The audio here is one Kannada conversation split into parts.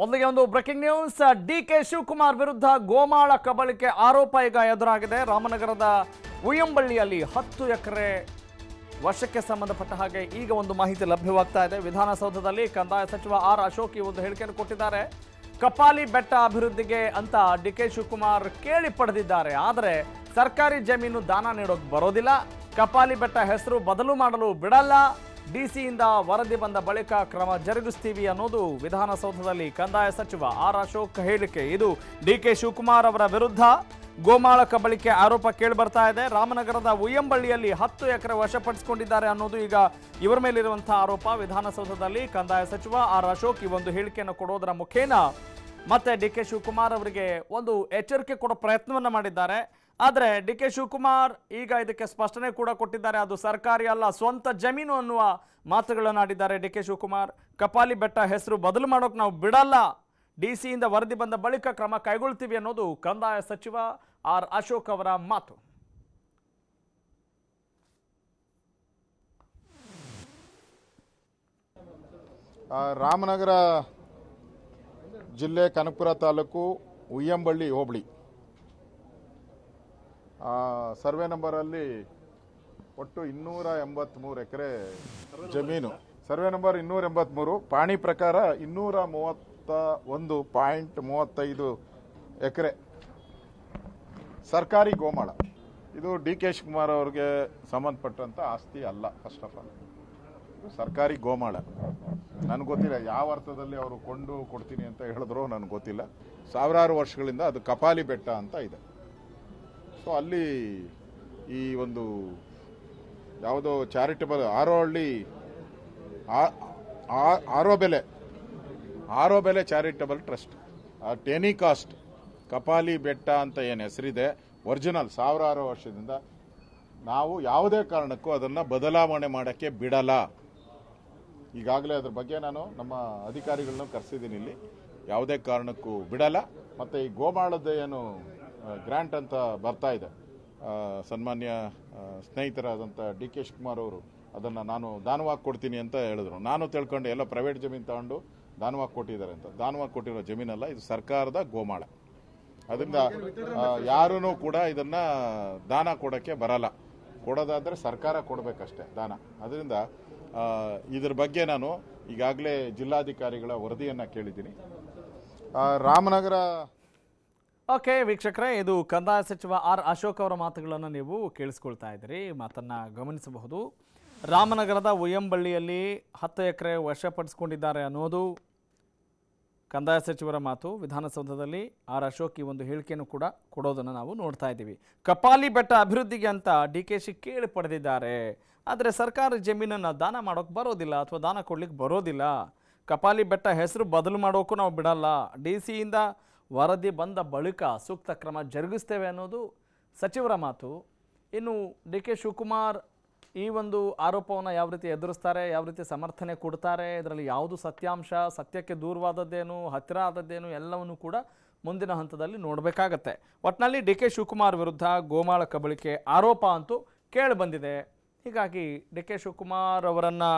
ಮೊದಲಿಗೆ ಒಂದು breaking news. D K Shivakumar ವಿರುದ್ಧ ಗೋಮಾಳ ಕಬಳಿಕೆ ಆರೋಪ ಈಗ ಎದುರಾಗಿದೆ. ರಾಮನಗರದ ಉಯ್ಯಂಬಳ್ಳಿಯಲ್ಲಿ ಹತ್ತು ಎಕರೆ ವಶಕ್ಕೆ ಸಂಬಂಧಪಟ್ಟ ಹಾಗೆ ಈಗ ಒಂದು ಮಾಹಿತಿ ಲಭ್ಯವಾಗ್ತಾ ಇದೆ. ವಿಧಾನಸೌಧದಲ್ಲಿ ಕಂದಾಯ ಸಚಿವ ಆರ್ ಅಶೋಕ್ ಈ ಒಂದು ಹೇಳಿಕೆಯನ್ನು ಕೊಟ್ಟಿದ್ದಾರೆ. ಕಪಾಲಿ ಬೆಟ್ಟ ಅಭಿವೃದ್ಧಿಗೆ ಅಂತ ಡಿ ಕೆ ಶಿವಕುಮಾರ್ ಕೇಳಿ ಪಡೆದಿದ್ದಾರೆ. ಆದರೆ ಸರ್ಕಾರಿ ಜಮೀನು ದಾನ ನೀಡೋಕೆ ಬರೋದಿಲ್ಲ. ಕಪಾಲಿ ಬೆಟ್ಟ ಹೆಸರು ಬದಲು ಮಾಡಲು ಬಿಡಲ್ಲ. ಡಿಸಿಯಿಂದ ವರದಿ ಬಂದ ಬಳಿಕ ಕ್ರಮ ಜರುಗಿಸ್ತೀವಿ ಅನ್ನೋದು ವಿಧಾನಸೌಧದಲ್ಲಿ ಕಂದಾಯ ಸಚಿವ ಆರ್ ಅಶೋಕ್ ಹೇಳಿಕೆ. ಇದು ಡಿ ಕೆ ಶಿವಕುಮಾರ್ ಅವರ ವಿರುದ್ಧ ಗೋಮಾಳಕ ಬಳಿಕೆ ಆರೋಪ ಕೇಳಿ ಬರ್ತಾ ಇದೆ. ರಾಮನಗರದ ಉಯ್ಯಂಬಳ್ಳಿಯಲ್ಲಿ ಹತ್ತು ಎಕರೆ ವಶಪಡಿಸಿಕೊಂಡಿದ್ದಾರೆ ಅನ್ನೋದು ಈಗ ಇವರ ಮೇಲಿರುವಂತಹ ಆರೋಪ. ವಿಧಾನಸೌಧದಲ್ಲಿ ಕಂದಾಯ ಸಚಿವ ಆರ್ ಅಶೋಕ್ ಈ ಒಂದು ಹೇಳಿಕೆಯನ್ನು ಕೊಡೋದರ ಮುಖೇನ ಮತ್ತೆ ಡಿ ಕೆ ಶಿವಕುಮಾರ್ ಅವರಿಗೆ ಒಂದು ಎಚ್ಚರಿಕೆ ಕೊಡೋ ಪ್ರಯತ್ನವನ್ನು ಮಾಡಿದ್ದಾರೆ. ಆದರೆ ಡಿ ಕೆ ಶಿವಕುಮಾರ್ ಈಗ ಇದಕ್ಕೆ ಸ್ಪಷ್ಟನೆ ಕೂಡ ಕೊಟ್ಟಿದ್ದಾರೆ. ಅದು ಸರ್ಕಾರಿ ಅಲ್ಲ, ಸ್ವಂತ ಜಮೀನು ಅನ್ನುವ ಮಾತುಗಳನ್ನು ಆಡಿದ್ದಾರೆ ಡಿ ಕೆ ಶಿವಕುಮಾರ್. ಕಪಾಲಿ ಬೆಟ್ಟ ಹೆಸರು ಬದಲು ಮಾಡೋಕೆ ನಾವು ಬಿಡಲ್ಲ. ಡಿ ಸಿಯಿಂದ ವರದಿ ಬಂದ ಬಳಿಕ ಕ್ರಮ ಕೈಗೊಳ್ತೀವಿ ಅನ್ನೋದು ಕಂದಾಯ ಸಚಿವ ಆರ್ ಅಶೋಕ್ ಅವರ ಮಾತು. ರಾಮನಗರ ಜಿಲ್ಲೆ ಕನಕಪುರ ತಾಲೂಕು ಉಯ್ಯಂಬಳ್ಳಿ ಹೋಬಳಿ. ಸರ್ವೆ ನಂಬರಲ್ಲಿ ಒಟ್ಟು ಇನ್ನೂರ ಎಂಬತ್ಮೂರು ಎಕರೆ ಜಮೀನು. ಸರ್ವೆ ನಂಬರ್ ಇನ್ನೂರ ಎಂಬತ್ಮೂರು. ಪಾಣಿ ಪ್ರಕಾರ ಇನ್ನೂರ ಮೂವತ್ತ ಒಂದು ಪಾಯಿಂಟ್ ಮೂವತ್ತೈದು ಎಕರೆ. ಸರ್ಕಾರಿ ಗೋಮಾಳ. ಇದು ಡಿ ಕೆ ಶಿವಕುಮಾರ್ ಅವ್ರಿಗೆ ಸಂಬಂಧಪಟ್ಟಂಥ ಆಸ್ತಿ ಅಲ್ಲ ಫಸ್ಟ್ ಆಫ್ ಆಲ್ ಸರ್ಕಾರಿ ಗೋಮಾಳ. ನನಗೆ ಗೊತ್ತಿಲ್ಲ ಯಾವ ಅರ್ಥದಲ್ಲಿ ಅವರು ಕೊಂಡು ಕೊಡ್ತೀನಿ ಅಂತ ಹೇಳಿದ್ರು ನನಗೆ ಗೊತ್ತಿಲ್ಲ. ಸಾವಿರಾರು ವರ್ಷಗಳಿಂದ ಅದು ಕಪಾಲಿ ಬೆಟ್ಟ ಅಂತ ಇದೆ. ಸೊ ಅಲ್ಲಿ ಈ ಒಂದು ಯಾವುದೋ ಚಾರಿಟಬಲ್ ಆರೋಹಳ್ಳಿ, ಆ- ಆ- ಆರೋ ಬೆಲೆ ಆರೋ ಬೆಲೆ ಚಾರಿಟಬಲ್ ಟ್ರಸ್ಟ್ ಟೆನಿ ಕಾಸ್ಟ್ ಕಪಾಲಿ ಬೆಟ್ಟ ಅಂತ ಏನು ಹೆಸರಿದೆ ಒರಿಜಿನಲ್ ಸಾವಿರಾರು ವರ್ಷದಿಂದ ನಾವು ಯಾವುದೇ ಕಾರಣಕ್ಕೂ ಅದನ್ನು ಬದಲಾವಣೆ ಮಾಡೋಕ್ಕೆ ಬಿಡಲ್ಲ. ಈಗಾಗಲೇ ಅದ್ರ ಬಗ್ಗೆ ನಾನು ನಮ್ಮ ಅಧಿಕಾರಿಗಳನ್ನ ಕರೆಸಿದ್ದೀನಿ ಇಲ್ಲಿ. ಯಾವುದೇ ಕಾರಣಕ್ಕೂ ಬಿಡಲ್ಲ. ಮತ್ತು ಈ ಗೋಮಾಳದ ಏನು ಗ್ರ್ಯಾಂಟ್ ಅಂತ ಬರ್ತಾ ಇದೆ. ಸನ್ಮಾನ್ಯ ಸ್ನೇಹಿತರಾದಂಥ ಡಿ ಕೆ ಶಿವಕುಮಾರ್ ಅವರು ಅದನ್ನು ನಾನು ದಾನವಾಗಿ ಕೊಡ್ತೀನಿ ಅಂತ ಹೇಳಿದ್ರು. ನಾನು ತಿಳ್ಕೊಂಡು, ಎಲ್ಲ ಪ್ರೈವೇಟ್ ಜಮೀನು ತಗೊಂಡು ದಾನವಾಗಿ ಕೊಟ್ಟಿದ್ದಾರೆ ಅಂತ. ದಾನವಾಗಿ ಕೊಟ್ಟಿರೋ ಜಮೀನಲ್ಲ, ಇದು ಸರ್ಕಾರದ ಗೋಮಾಳ. ಅದರಿಂದ ಯಾರೂ ಕೂಡ ಇದನ್ನ ದಾನ ಕೊಡೋಕ್ಕೆ ಬರಲ್ಲ. ಕೊಡೋದಾದ್ರೆ ಸರ್ಕಾರ ಕೊಡಬೇಕಷ್ಟೇ ದಾನ. ಅದರಿಂದ ಇದ್ರ ಬಗ್ಗೆ ನಾನು ಈಗಾಗಲೇ ಜಿಲ್ಲಾಧಿಕಾರಿಗಳ ವರದಿಯನ್ನು ಕೇಳಿದ್ದೀನಿ. ರಾಮನಗರ ಓಕೆ, ವೀಕ್ಷಕರೇ, ಇದು ಕಂದಾಯ ಸಚಿವ ಆರ್ ಅಶೋಕ್ ಅವರ ಮಾತುಗಳನ್ನು ನೀವು ಕೇಳಿಸ್ಕೊಳ್ತಾ ಇದ್ದೀರಿ. ಮಾತನ್ನ ಗಮನಿಸಬಹುದು. ರಾಮನಗರದ ಉಯ್ಯಂಬಳ್ಳಿಯಲ್ಲಿ ಹತ್ತು ಎಕರೆ ವಶಪಡಿಸ್ಕೊಂಡಿದ್ದಾರೆ ಅನ್ನೋದು ಕಂದಾಯ ಸಚಿವರ ಮಾತು. ವಿಧಾನಸೌಧದಲ್ಲಿ ಆರ್ ಅಶೋಕ್ ಈ ಒಂದು ಹೇಳಿಕೆಯನ್ನು ಕೂಡ ಕೊಡೋದನ್ನು ನಾವು ನೋಡ್ತಾ ಇದ್ದೀವಿ. ಕಪಾಲಿ ಬೆಟ್ಟ ಅಭಿವೃದ್ಧಿಗೆ ಅಂತ ಡಿ ಕೆ ಶಿ ಕೇಳಿ ಪಡೆದಿದ್ದಾರೆ. ಆದರೆ ಸರ್ಕಾರ ಜಮೀನನ್ನು ದಾನ ಮಾಡೋಕೆ ಬರೋದಿಲ್ಲ ಅಥವಾ ದಾನ ಕೊಡ್ಲಿಕ್ಕೆ ಬರೋದಿಲ್ಲ. ಕಪಾಲಿ ಬೆಟ್ಟ ಹೆಸರು ಬದಲು ಮಾಡೋಕ್ಕೂ ನಾವು ಬಿಡಲ್ಲ. ಡಿ ಸಿಯಿಂದ ವರದಿ ಬಂದ ಬಳಿಕ ಸೂಕ್ತ ಕ್ರಮ ಜರುಗಿಸ್ತೇವೆ ಅನ್ನೋದು ಸಚಿವರ ಮಾತು. ಇನ್ನು ಡಿ ಕೆ ಶಿವಕುಮಾರ್ ಈ ಒಂದು ಆರೋಪವನ್ನು ಯಾವ ರೀತಿ ಎದುರಿಸ್ತಾರೆ, ಯಾವ ರೀತಿ ಸಮರ್ಥನೆ ಕೊಡ್ತಾರೆ, ಇದರಲ್ಲಿ ಯಾವುದು ಸತ್ಯಾಂಶ, ಸತ್ಯಕ್ಕೆ ದೂರವಾದದ್ದೇನು, ಹತ್ತಿರ ಆದದ್ದೇನು ಎಲ್ಲವನ್ನು ಕೂಡ ಮುಂದಿನ ಹಂತದಲ್ಲಿ ನೋಡಬೇಕಾಗತ್ತೆ. ಒಟ್ಟಿನಲ್ಲಿ ಡಿ ಕೆ ಶಿವಕುಮಾರ್ ವಿರುದ್ಧ ಗೋಮಾಳ ಕಬಳಿಕೆ ಆರೋಪ ಅಂತೂ ಕೇಳಿ ಬಂದಿದೆ. ಹೀಗಾಗಿ ಡಿ ಕೆ ಶಿವಕುಮಾರ್ ಅವರನ್ನು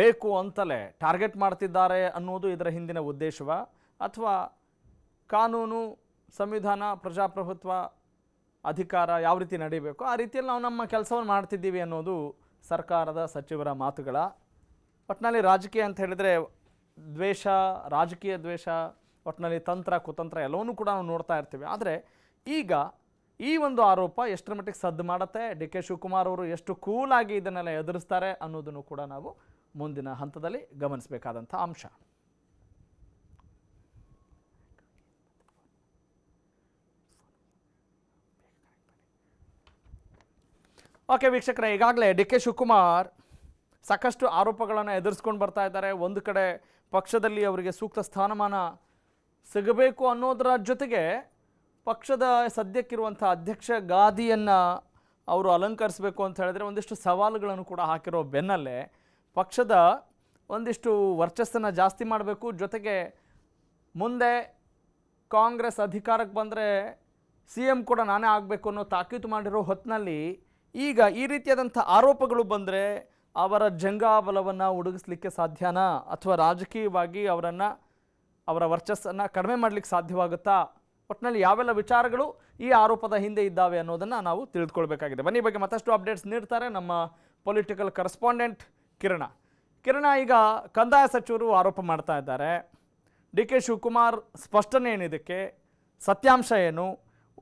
ಬೇಕು ಅಂತಲೇ ಟಾರ್ಗೆಟ್ ಮಾಡ್ತಿದ್ದಾರೆ ಅನ್ನೋದು ಇದರ ಹಿಂದಿನ ಉದ್ದೇಶವ? ಅಥವಾ ಕಾನೂನು, ಸಂವಿಧಾನ, ಪ್ರಜಾಪ್ರಭುತ್ವ ಅಧಿಕಾರ ಯಾವ ರೀತಿ ನಡೀಬೇಕು, ಆ ರೀತಿಯಲ್ಲಿ ನಾವು ನಮ್ಮ ಕೆಲಸವನ್ನು ಮಾಡ್ತಿದ್ದೀವಿ ಅನ್ನೋದು ಸರ್ಕಾರದ ಸಚಿವರ ಮಾತುಗಳ. ಒಟ್ಟಿನಲ್ಲಿ ರಾಜಕೀಯ ಅಂತ ಹೇಳಿದರೆ ದ್ವೇಷ, ರಾಜಕೀಯ ದ್ವೇಷ ಒಟ್ಟಿನಲ್ಲಿ ತಂತ್ರ, ಕುತಂತ್ರ ಎಲ್ಲವನ್ನೂ ಕೂಡ ನಾವು ನೋಡ್ತಾ ಇರ್ತೀವಿ. ಆದರೆ ಈಗ ಈ ಒಂದು ಆರೋಪ ಎಷ್ಟರ ಮಟ್ಟಿಗೆ ಸದ್ದು ಮಾಡುತ್ತೆ? ಡಿ ಕೆ ಶಿವಕುಮಾರ್ ಅವರು ಎಷ್ಟು ಕೂಲಾಗಿ ಇದನ್ನೆಲ್ಲ ಎದುರಿಸ್ತಾರೆ ಅನ್ನೋದನ್ನು ಕೂಡ ನಾವು ಮುಂದಿನ ಹಂತದಲ್ಲಿ ಗಮನಿಸಬೇಕಾದಂಥ ಅಂಶ. ಓಕೆ ವೀಕ್ಷಕರೇ, ಈಗಾಗಲೇ ಡಿ ಕೆ ಶಿವಕುಮಾರ್ ಸಾಕಷ್ಟು ಆರೋಪಗಳನ್ನು ಎದುರಿಸ್ಕೊಂಡು ಬರ್ತಾ ಇದ್ದಾರೆ. ಒಂದು ಕಡೆ ಪಕ್ಷದಲ್ಲಿ ಅವರಿಗೆ ಸೂಕ್ತ ಸ್ಥಾನಮಾನ ಸಿಗಬೇಕು ಅನ್ನೋದರ ಜೊತೆಗೆ ಪಕ್ಷದ ಸದ್ಯಕ್ಕಿರುವಂಥ ಅಧ್ಯಕ್ಷ ಗಾದಿಯನ್ನು ಅವರು ಅಲಂಕರಿಸಬೇಕು ಅಂತ ಹೇಳಿದ್ರೆ ಒಂದಿಷ್ಟು ಸವಾಲುಗಳನ್ನು ಕೂಡ ಹಾಕಿರೋ ಬೆನ್ನಲ್ಲೇ ಪಕ್ಷದ ಒಂದಿಷ್ಟು ವರ್ಚಸ್ಸನ್ನು ಜಾಸ್ತಿ ಮಾಡಬೇಕು. ಜೊತೆಗೆ ಮುಂದೆ ಕಾಂಗ್ರೆಸ್ ಅಧಿಕಾರಕ್ಕೆ ಬಂದರೆ ಸಿ ಎಂ ಕೂಡ ನಾನೇ ಆಗಬೇಕು ಅನ್ನೋ ತಾಕೀತು ಮಾಡಿರೋ ಹೊತ್ತಿನಲ್ಲಿ ಈಗ ಈ ರೀತಿಯಾದಂಥ ಆರೋಪಗಳು ಬಂದರೆ ಅವರ ಜಂಗಾಬಲವನ್ನು ಹುಡುಗಿಸ್ಲಿಕ್ಕೆ ಸಾಧ್ಯನಾ? ಅಥವಾ ರಾಜಕೀಯವಾಗಿ ಅವರನ್ನು, ಅವರ ವರ್ಚಸ್ಸನ್ನು ಕಡಿಮೆ ಮಾಡಲಿಕ್ಕೆ ಸಾಧ್ಯವಾಗುತ್ತಾ? ಒಟ್ಟಿನಲ್ಲಿ ಯಾವೆಲ್ಲ ವಿಚಾರಗಳು ಈ ಆರೋಪದ ಹಿಂದೆ ಇದ್ದಾವೆ ಅನ್ನೋದನ್ನು ನಾವು ತಿಳಿದುಕೊಳ್ಬೇಕಾಗಿದೆ. ಬನ್ನಿ ಬಗ್ಗೆ ಮತ್ತಷ್ಟು ಅಪ್ಡೇಟ್ಸ್ ನೀಡ್ತಾರೆ ನಮ್ಮ ಪೊಲಿಟಿಕಲ್ ಕರೆಸ್ಪಾಂಡೆಂಟ್ ಕಿರಣ. ಕಿರಣ, ಈಗ ಕಂದಾಯ ಸಚಿವರು ಆರೋಪ ಮಾಡ್ತಾ ಇದ್ದಾರೆ. ಡಿ ಕೆ ಶಿವಕುಮಾರ್ ಸ್ಪಷ್ಟನೆ ಏನಿದಕ್ಕೆ ಸತ್ಯಾಂಶ ಏನು?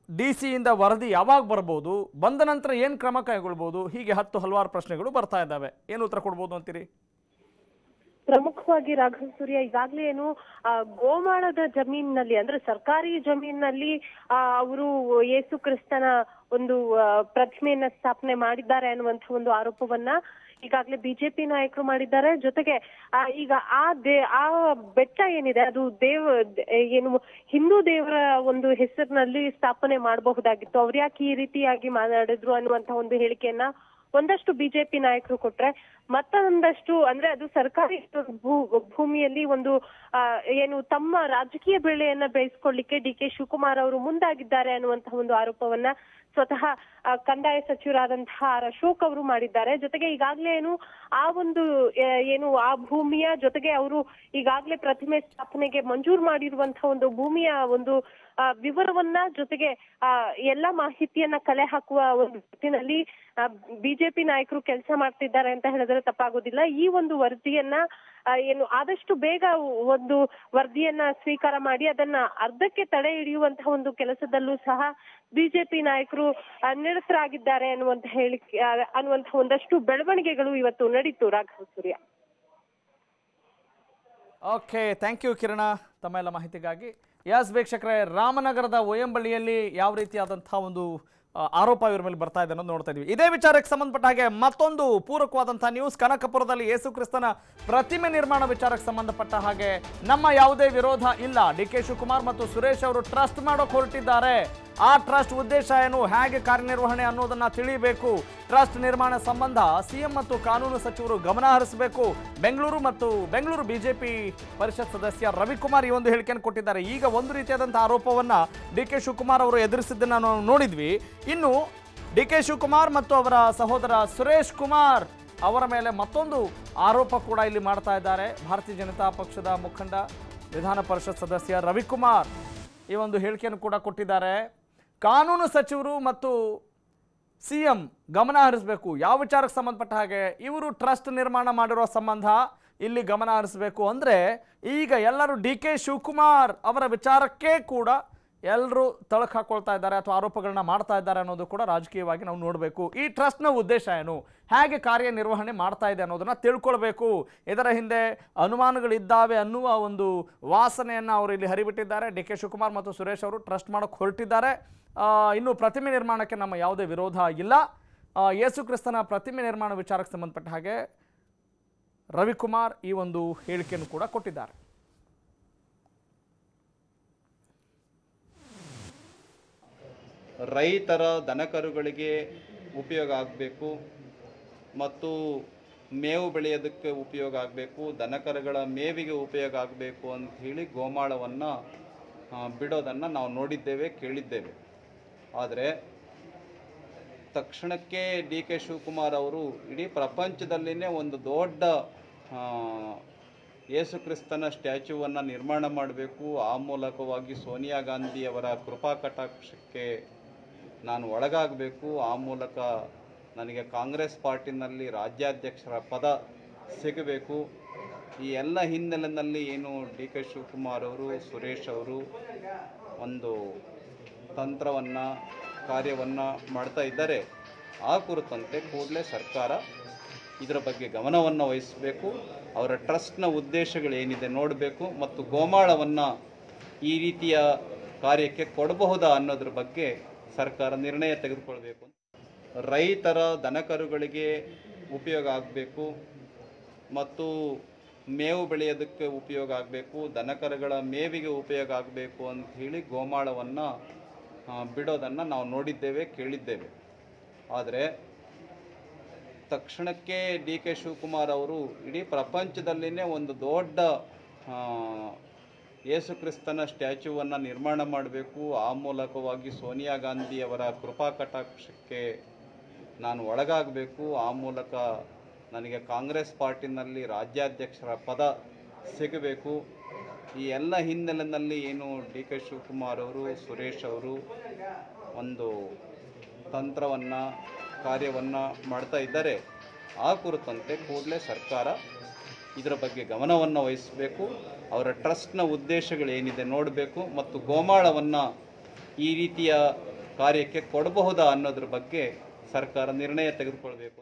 ಡಿ ಸಿಯಿಂದ ವರದಿ ಯಾವಾಗ ಬರ್ಬೋದು, ಬಂದ ನಂತರ ಏನು ಕ್ರಮ ಕೈಗೊಳ್ಬೋದು, ಹೀಗೆ ಹತ್ತು ಹಲವಾರು ಪ್ರಶ್ನೆಗಳು ಬರ್ತಾ ಇದ್ದಾವೆ. ಏನು ಉತ್ತರ ಕೊಡ್ಬೋದು ಅಂತೀರಿ? ಪ್ರಮುಖವಾಗಿ ರಾಘವ ಸೂರ್ಯ, ಈಗಾಗಲೇ ಏನು ಗೋಮಾಳದ ಜಮೀನಿನಲ್ಲಿ, ಅಂದ್ರೆ ಸರ್ಕಾರಿ ಜಮೀನಿನಲ್ಲಿ ಅವರು ಯೇಸು ಕ್ರಿಸ್ತನ ಒಂದು ಪ್ರತಿಮೆಯನ್ನ ಸ್ಥಾಪನೆ ಮಾಡಿದ್ದಾರೆ ಅನ್ನುವಂತ ಒಂದು ಆರೋಪವನ್ನ ಈಗಾಗಲೇ ಬಿಜೆಪಿ ನಾಯಕರು ಮಾಡಿದ್ದಾರೆ. ಜೊತೆಗೆ ಈಗ ಆ ದೇ, ಆ ಬೆಟ್ಟ ಏನಿದೆ, ಅದು ದೇವ ಏನು, ಹಿಂದೂ ದೇವರ ಒಂದು ಹೆಸರಿನಲ್ಲಿ ಸ್ಥಾಪನೆ ಮಾಡಬಹುದಾಗಿತ್ತು. ಅವ್ರು ಯಾಕೆ ಈ ರೀತಿಯಾಗಿ ಮಾತಾಡಿದ್ರು ಅನ್ನುವಂತ ಒಂದು ಹೇಳಿಕೆಯನ್ನ ಒಂದಷ್ಟು ಬಿಜೆಪಿ ನಾಯಕರು ಕೊಟ್ರೆ ಮತ್ತೊಂದಷ್ಟು ಅಂದ್ರೆ ಅದು ಸರ್ಕಾರಿ ಭೂ- ಭೂಮಿಯಲ್ಲಿ ಒಂದು ಏನು ತಮ್ಮ ರಾಜಕೀಯ ಬೆಳೆಯನ್ನ ಬೆಳೆಸ್ಕೊಳ್ಳಿಕ್ಕೆ ಡಿ ಕೆ ಶಿವಕುಮಾರ್ ಅವರು ಮುಂದಾಗಿದ್ದಾರೆ ಅನ್ನುವಂತಹ ಒಂದು ಆರೋಪವನ್ನ ಸ್ವತಃ ಕಂದಾಯ ಸಚಿವರಾದಂತಹ ಆರ್ ಅಶೋಕ್ ಅವರು ಮಾಡಿದ್ದಾರೆ. ಜೊತೆಗೆ ಈಗಾಗ್ಲೇ ಏನು, ಆ ಒಂದು ಏನು ಆ ಭೂಮಿಯ ಜೊತೆಗೆ ಅವರು ಈಗಾಗಲೇ ಪ್ರತಿಮೆ ಸ್ಥಾಪನೆಗೆ ಮಂಜೂರು ಮಾಡಿರುವಂತಹ ಒಂದು ಭೂಮಿಯ ಒಂದು ವಿವರವನ್ನ ಜೊತೆಗೆ ಎಲ್ಲ ಮಾಹಿತಿಯನ್ನ ಕಲೆ ಹಾಕುವ ಒಂದು ಬಿಜೆಪಿ ನಾಯಕರು ಕೆಲಸ ಮಾಡ್ತಿದ್ದಾರೆ ಅಂತ ಹೇಳಿದ್ರೆ ತಪ್ಪಾಗೋದಿಲ್ಲ. ಈ ಒಂದು ವರದಿಯನ್ನ ಏನು ಆದಷ್ಟು ಬೇಗ ಒಂದು ವರದಿಯನ್ನ ಸ್ವೀಕಾರ ಮಾಡಿ ಅದನ್ನ ಅರ್ಧಕ್ಕೆ ತಡೆ ಹಿಡಿಯುವಂತಹ ಒಂದು ಕೆಲಸದಲ್ಲೂ ಸಹ ಬಿಜೆಪಿ ನಾಯಕರು ನಿರತರಾಗಿದ್ದಾರೆ ಅನ್ನುವಂತ ಹೇಳಿಕೆ ಅನ್ನುವಂತಹ ಅನ್ನುವಂತ ಒಂದಷ್ಟು ಬೆಳವಣಿಗೆಗಳು ಇವತ್ತು ನಡೀತು, Raghava Surya. Okay thank you Kiran ತಮ್ಮ ಎಲ್ಲ ಮಾಹಿತಿಗಾಗಿ. ಎಸ್ ವೀಕ್ಷಕರೇ, ರಾಮನಗರದ ಓಯಂಬಳ್ಳಿಯಲ್ಲಿ ಯಾವ ರೀತಿಯಾದಂಥ ಒಂದು ಆರೋಪ ಇವರ ಮೇಲೆ ಬರ್ತಾ ಇದೆ ಅನ್ನೋದು ನೋಡ್ತಾ ಇದೀವಿ. ಇದೇ ವಿಚಾರಕ್ಕೆ ಸಂಬಂಧಪಟ್ಟ ಹಾಗೆ ಮತ್ತೊಂದು ಪೂರಕವಾದಂತಹ ನ್ಯೂಸ್ ಕನಕಪುರದಲ್ಲಿ ಯೇಸು ಕ್ರಿಸ್ತನ ಪ್ರತಿಮೆ ನಿರ್ಮಾಣ ವಿಚಾರಕ್ಕೆ ಸಂಬಂಧಪಟ್ಟ ಹಾಗೆ ನಮ್ಮ ಯಾವುದೇ ವಿರೋಧ ಇಲ್ಲ. ಡಿ ಕೆ ಮತ್ತು ಸುರೇಶ್ ಅವರು ಟ್ರಸ್ಟ್ ಮಾಡೋಕೆ ಹೊರಟಿದ್ದಾರೆ ಆ ಟ್ರಸ್ಟ್ ಉದ್ದೇಶ ಏನು? ಹೇಗೆ ಕಾರ್ಯನಿರ್ವಹಣೆ ಅನ್ನೋದನ್ನ ತಿಳಿಯಬೇಕು ಟ್ರಸ್ಟ್ ನಿರ್ಮಾಣ ಸಂಬಂಧ ಸಿಎಂ ಮತ್ತು ಕಾನೂನು ಸಚಿವರು ಗಮನ ಹರಿಸಬೇಕು. ಬೆಂಗಳೂರು ಮತ್ತು ಬೆಂಗಳೂರು ಬಿಜೆಪಿ ಪರಿಷತ್ ಸದಸ್ಯ ರವಿಕುಮಾರ್ ಈ ಒಂದು ಹೇಳಿಕೆಯನ್ನು ಕೊಟ್ಟಿದ್ದಾರೆ. ಈಗ ಒಂದು ರೀತಿಯಾದಂಥ ಆರೋಪವನ್ನ ಡಿ ಕೆ ಶಿವಕುಮಾರ್ ಅವರು ಎದುರಿಸಿದ್ದನ್ನು ನಾವು ನೋಡಿದ್ವಿ. ಇನ್ನು ಡಿ ಕೆ ಶಿವಕುಮಾರ್ ಮತ್ತು ಅವರ ಸಹೋದರ ಸುರೇಶ್ ಕುಮಾರ್ ಅವರ ಮೇಲೆ ಮತ್ತೊಂದು ಆರೋಪ ಕೂಡ ಇಲ್ಲಿ ಮಾಡ್ತಾ ಇದ್ದಾರೆ. ಭಾರತೀಯ ಜನತಾ ಪಕ್ಷದ ಮುಖಂಡ ವಿಧಾನ ಪರಿಷತ್ ಸದಸ್ಯ ರವಿಕುಮಾರ್ ಈ ಒಂದು ಹೇಳಿಕೆಯನ್ನು ಕೂಡ ಕೊಟ್ಟಿದ್ದಾರೆ. ಕಾನೂನು ಸಚಿವರು ಮತ್ತು ಸಿ ಎಂ ಗಮನ ಹರಿಸಬೇಕು. ಯಾವ ವಿಚಾರಕ್ಕೆ ಸಂಬಂಧಪಟ್ಟ ಹಾಗೆ ಇವರು ಟ್ರಸ್ಟ್ ನಿರ್ಮಾಣ ಮಾಡಿರೋ ಸಂಬಂಧ ಇಲ್ಲಿ ಗಮನ ಹರಿಸಬೇಕು ಅಂದರೆ ಈಗ ಎಲ್ಲರೂ ಡಿ ಕೆ ಶಿವಕುಮಾರ್ ಅವರ ವಿಚಾರಕ್ಕೆ ಕೂಡ ಎಲ್ಲರೂ ತಳಕ್ ಹಾಕೊಳ್ತಾ ಇದ್ದಾರೆ ಅಥವಾ ಆರೋಪಗಳನ್ನ ಮಾಡ್ತಾ ಇದ್ದಾರೆ ಅನ್ನೋದು ಕೂಡ ರಾಜಕೀಯವಾಗಿ ನಾವು ನೋಡಬೇಕು. ಈ ಟ್ರಸ್ಟ್ನ ಉದ್ದೇಶ ಏನು? ಹೇಗೆ ಕಾರ್ಯನಿರ್ವಹಣೆ ಮಾಡ್ತಾ ಇದೆ ಅನ್ನೋದನ್ನ ತಿಳ್ಕೊಳ್ಬೇಕು. ಇದರ ಹಿಂದೆ ಅನುಮಾನಗಳಿದ್ದಾವೆ ಅನ್ನುವ ಒಂದು ವಾಸನೆಯನ್ನು ಅವರು ಇಲ್ಲಿ ಹರಿಬಿಟ್ಟಿದ್ದಾರೆ. ಡಿ ಕೆ ಶಿವಕುಮಾರ್ ಮತ್ತು ಸುರೇಶ್ ಅವರು ಟ್ರಸ್ಟ್ ಮಾಡೋಕ್ಕೆ ಹೊರಟಿದ್ದಾರೆ. ಇನ್ನು ಪ್ರತಿಮೆ ನಿರ್ಮಾಣಕ್ಕೆ ನಮ್ಮ ಯಾವುದೇ ವಿರೋಧ ಇಲ್ಲ. ಯೇಸು ಕ್ರಿಸ್ತನ ಪ್ರತಿಮೆ ನಿರ್ಮಾಣ ವಿಚಾರಕ್ಕೆ ಸಂಬಂಧಪಟ್ಟ ಹಾಗೆ ರವಿಕುಮಾರ್ ಈ ಒಂದು ಹೇಳಿಕೆಯನ್ನು ಕೂಡ ಕೊಟ್ಟಿದ್ದಾರೆ. ರೈತರ ದನಕರುಗಳಿಗೆ ಉಪಯೋಗ ಆಗಬೇಕು ಮತ್ತು ಮೇವು ಬೆಳೆಯೋದಕ್ಕೆ ಉಪಯೋಗ ಆಗಬೇಕು, ದನಕರುಗಳ ಮೇವಿಗೆ ಉಪಯೋಗ ಆಗಬೇಕು ಅಂತ ಹೇಳಿ ಗೋಮಾಳವನ್ನು ಬಿಡೋದನ್ನು ನಾವು ನೋಡಿದ್ದೇವೆ, ಕೇಳಿದ್ದೇವೆ. ಆದರೆ ತಕ್ಷಣಕ್ಕೆ ಡಿ ಕೆ ಶಿವಕುಮಾರ್ ಅವರು ಇಡೀ ಪ್ರಪಂಚದಲ್ಲಿನೇ ಒಂದು ದೊಡ್ಡ ಯೇಸುಕ್ರಿಸ್ತನ ಯೇಸು ಕ್ರಿಸ್ತನ ಸ್ಟ್ಯಾಚ್ಯೂವನ್ನು ನಿರ್ಮಾಣ ಮಾಡಬೇಕು. ಆ ಮೂಲಕವಾಗಿ ಸೋನಿಯಾ ಗಾಂಧಿಯವರ ಕೃಪಾ ಕಟಾಕ್ಷಕ್ಕೆ ನಾನು ಒಳಗಾಗಬೇಕು. ಆ ಮೂಲಕ ನನಗೆ ಕಾಂಗ್ರೆಸ್ ಪಾರ್ಟಿನಲ್ಲಿ ರಾಜ್ಯಾಧ್ಯಕ್ಷರ ಪದ ಸಿಗಬೇಕು. ಈ ಎಲ್ಲ ಹಿನ್ನೆಲೆಯಲ್ಲಿ ಏನು ಡಿ ಕೆ ಶಿವಕುಮಾರ್ ಅವರು, ಸುರೇಶ್ ಅವರು ಒಂದು ತಂತ್ರವನ್ನು, ಕಾರ್ಯವನ್ನು ಮಾಡ್ತಾ ಇದ್ದಾರೆ. ಆ ಕುರಿತಂತೆ ಕೂಡಲೇ ಸರ್ಕಾರ ಇದರ ಬಗ್ಗೆ ಗಮನವನ್ನು ವಹಿಸಬೇಕು. ಅವರ ಟ್ರಸ್ಟ್ನ ಉದ್ದೇಶಗಳೇನಿದೆ ನೋಡಬೇಕು ಮತ್ತು ಗೋಮಾಳವನ್ನು ಈ ರೀತಿಯ ಕಾರ್ಯಕ್ಕೆ ಕೊಡಬಹುದಾ ಅನ್ನೋದ್ರ ಬಗ್ಗೆ ಸರ್ಕಾರ ನಿರ್ಣಯ ತೆಗೆದುಕೊಳ್ಬೇಕು. ರೈತರ ದನಕರುಗಳಿಗೆ ಉಪಯೋಗ ಆಗಬೇಕು ಮತ್ತು ಮೇವು ಬೆಳೆಯೋದಕ್ಕೆ ಉಪಯೋಗ ಆಗಬೇಕು ದನಕರುಗಳ ಮೇವಿಗೆ ಉಪಯೋಗ ಆಗಬೇಕು ಅಂತ ಹೇಳಿ ಗೋಮಾಳವನ್ನು ಬಿಡೋದನ್ನು ನಾವು ನೋಡಿದ್ದೇವೆ, ಕೇಳಿದ್ದೇವೆ. ಆದರೆ ತಕ್ಷಣಕ್ಕೆ ಡಿ ಕೆ ಶಿವಕುಮಾರ್ ಅವರು ಇಡೀ ಪ್ರಪಂಚದಲ್ಲಿನೇ ಒಂದು ದೊಡ್ಡ ಆ, ಯೇಸು ಕ್ರಿಸ್ತನ ಸ್ಟ್ಯಾಚ್ಯೂವನ್ನು ನಿರ್ಮಾಣ ಮಾಡಬೇಕು ಆ ಮೂಲಕವಾಗಿ ಸೋನಿಯಾ ಗಾಂಧಿಯವರ ಕೃಪಾ ಕಟಾಕ್ಷಕ್ಕೆ ನಾನು ಒಳಗಾಗಬೇಕು. ಆ ಮೂಲಕ ನನಗೆ ಕಾಂಗ್ರೆಸ್ ಪಾರ್ಟಿನಲ್ಲಿ ರಾಜ್ಯಾಧ್ಯಕ್ಷರ ಪದ ಸಿಗಬೇಕು. ಈ ಎಲ್ಲ ಹಿನ್ನೆಲೆಯಲ್ಲಿ ಏನು ಡಿ ಕೆ ಶಿವಕುಮಾರ್ ಅವರು ಸುರೇಶ್ ಅವರು ಒಂದು ತಂತ್ರವನ್ನು ಕಾರ್ಯವನ್ನು ಮಾಡ್ತಾ ಇದ್ದಾರೆ. ಆ ಕುರಿತಂತೆ ಕೂಡಲೇ ಸರ್ಕಾರ ಇದರ ಬಗ್ಗೆ ಗಮನವನ್ನು ವಹಿಸಬೇಕು. ಅವರ ಟ್ರಸ್ಟ್ನ ಉದ್ದೇಶಗಳೇನಿದೆ ನೋಡಬೇಕು ಮತ್ತು ಗೋಮಾಳವನ್ನು ಈ ರೀತಿಯ ಕಾರ್ಯಕ್ಕೆ ಕೊಡಬಹುದಾ ಅನ್ನೋದ್ರ ಬಗ್ಗೆ ಸರ್ಕಾರ ನಿರ್ಣಯ ತೆಗೆದುಕೊಳ್ಬೇಕು